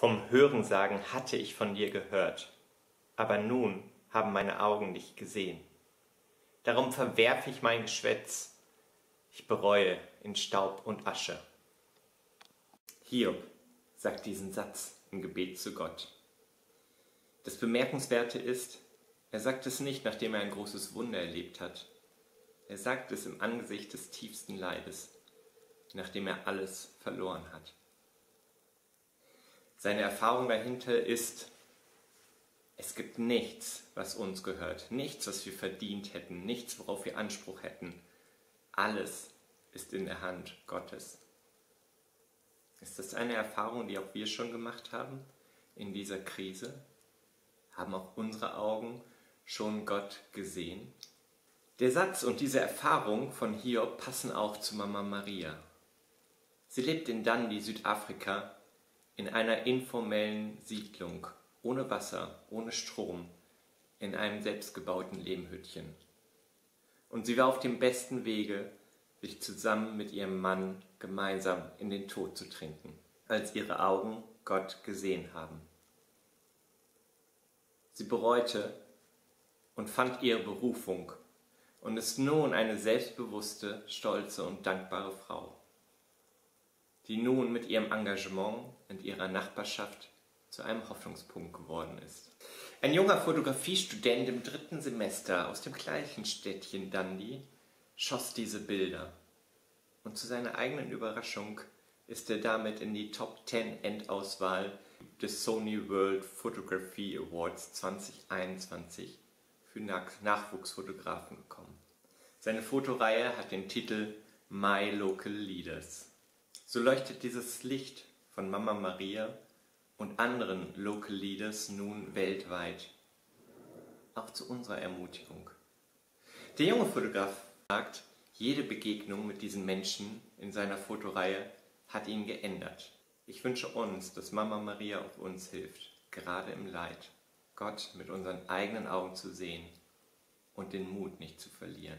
Vom Hörensagen hatte ich von dir gehört, aber nun haben meine Augen dich gesehen. Darum verwerf ich mein Geschwätz, ich bereue in Staub und Asche. Hiob sagt diesen Satz im Gebet zu Gott. Das Bemerkenswerte ist, er sagt es nicht, nachdem er ein großes Wunder erlebt hat. Er sagt es im Angesicht des tiefsten Leides, nachdem er alles verloren hat. Seine Erfahrung dahinter ist, es gibt nichts, was uns gehört, nichts, was wir verdient hätten, nichts, worauf wir Anspruch hätten. Alles ist in der Hand Gottes. Ist das eine Erfahrung, die auch wir schon gemacht haben in dieser Krise? Haben auch unsere Augen schon Gott gesehen? Der Satz und diese Erfahrung von Hiob passen auch zu Mama Maria. Sie lebt in Dundee, Südafrika, in einer informellen Siedlung, ohne Wasser, ohne Strom, in einem selbstgebauten Lehmhüttchen. Und sie war auf dem besten Wege, sich zusammen mit ihrem Mann gemeinsam in den Tod zu trinken, als ihre Augen Gott gesehen haben. Sie bereute und fand ihre Berufung und ist nun eine selbstbewusste, stolze und dankbare Frau die nun mit ihrem Engagement und ihrer Nachbarschaft zu einem Hoffnungspunkt geworden ist. Ein junger Fotografiestudent im dritten Semester aus dem gleichen Städtchen Dundee schoss diese Bilder. Und zu seiner eigenen Überraschung ist er damit in die Top 10 Endauswahl des Sony World Photography Awards 2021 für Nachwuchsfotografen gekommen. Seine Fotoreihe hat den Titel My Local Leaders. So leuchtet dieses Licht von Mama Maria und anderen Local Leaders nun weltweit, auch zu unserer Ermutigung. Der junge Fotograf sagt, jede Begegnung mit diesen Menschen in seiner Fotoreihe hat ihn geändert. Ich wünsche uns, dass Mama Maria auch uns hilft, gerade im Leid, Gott mit unseren eigenen Augen zu sehen und den Mut nicht zu verlieren.